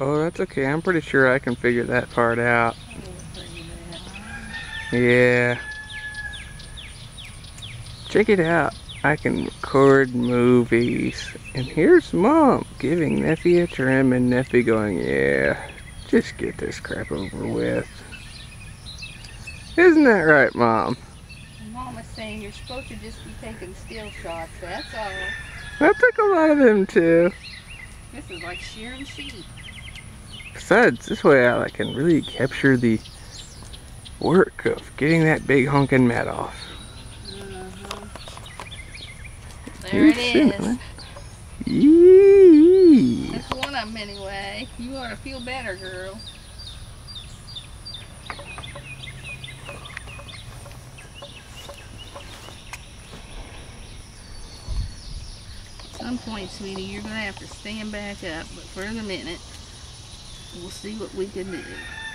Oh, that's okay. I'm pretty sure I can figure that part out. Yeah. Check it out. I can record movies. And here's mom giving Neffie a trim and Neffie going, yeah, just get this crap over with. Isn't that right, mom? Mom was saying you're supposed to just be taking still shots, that's all. I took a lot of them too. This is like shearing sheep. Besides, this way out I can really capture the work of getting that big honking mat off. Uh-huh. There it is. Yee. That's one of them anyway. You ought to feel better, girl. At some point, sweetie, you're going to have to stand back up. But for the minute, we'll see what we can do.